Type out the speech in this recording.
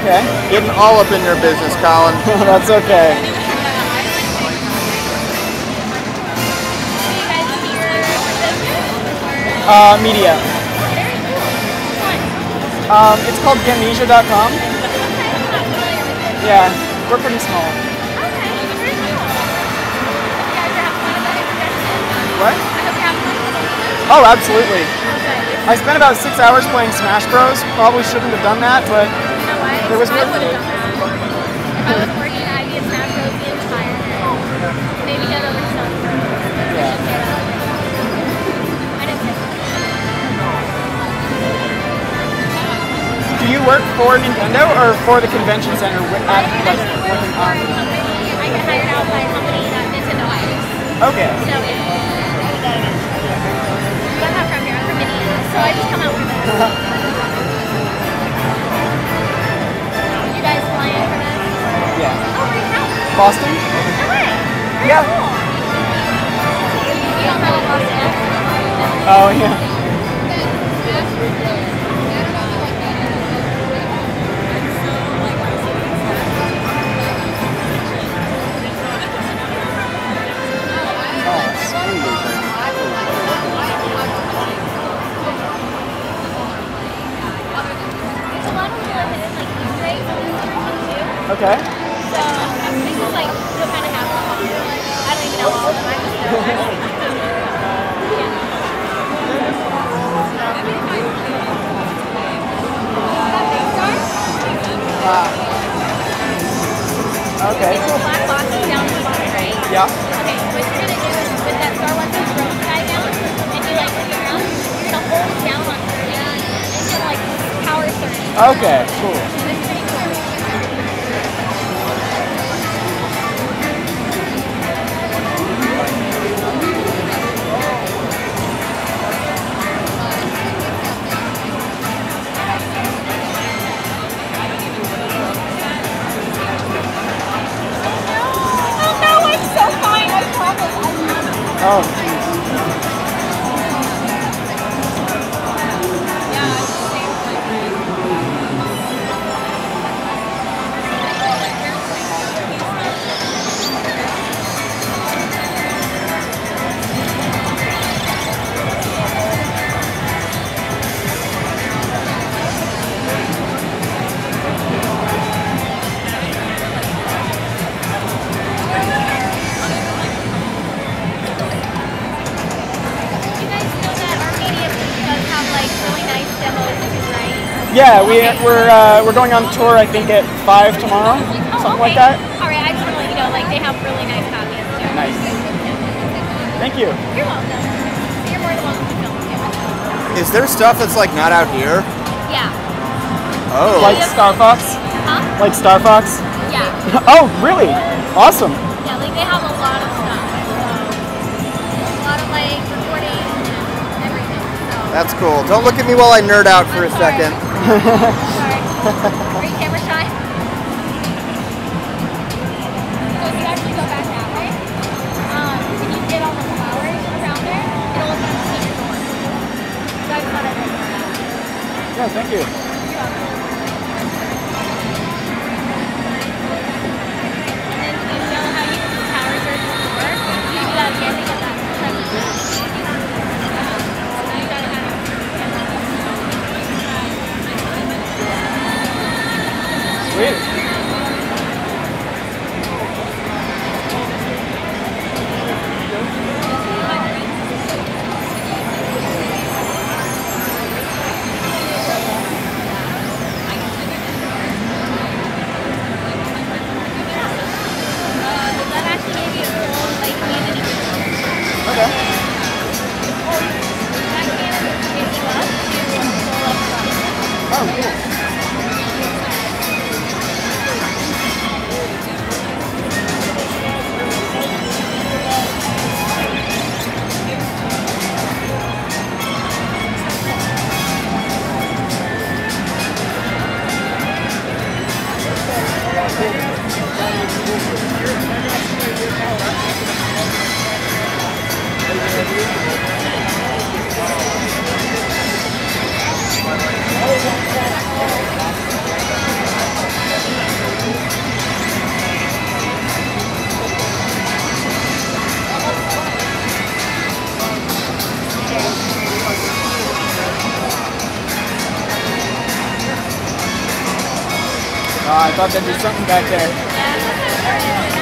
Okay. Getting all up in your business, Colin. That's okay. Uh, media. Um, it's called Gamnesia.com. Yeah, we're pretty small. What? Oh, absolutely. I spent about six hours playing Smash Bros. Probably shouldn't have done that, but there was work to do. Do you work for Nintendo or for the convention center wi- at like working on? I get hired out by a company that Nintendo hires. Okay. So it's I'm not from here, I'm from Indiana, so I just come out for this. Boston? LA. Yeah. You don't have a Boston accent. Oh yeah. There's a lot of little hidden like Easter eggs in this version too. Okay. So this is like kind of. I don't even know all of them. I just know. Okay. It's a black box down the bottom right. Yeah. Okay, what you're gonna do is put that Star guy down and do like rounds. You're gonna hold down on 30 and do like power 30. Okay. Cool. It's pretty cool. Oh. Yeah, we we're uh, we're going on tour. I think at five tomorrow, Oh, something okay. like that. All right, I just want to let you know, like they have really nice copies too. Nice. Thank you. You're welcome. You're more than welcome to film too. Is there stuff that's like not out here? Yeah. Oh. Like Star Fox. Huh? Like Star Fox. Yeah. Oh, really? Awesome. Yeah, like they have a lot of stuff. So, a lot of like recording and everything. So. That's cool. Don't look at me while I nerd out for a I'm sorry. second. Sorry. Are you camera shy? So if you actually go back that way, um, you get all the flowers around there, it'll up to your door. So I. Yeah, thank you. I thought there'd be something back there.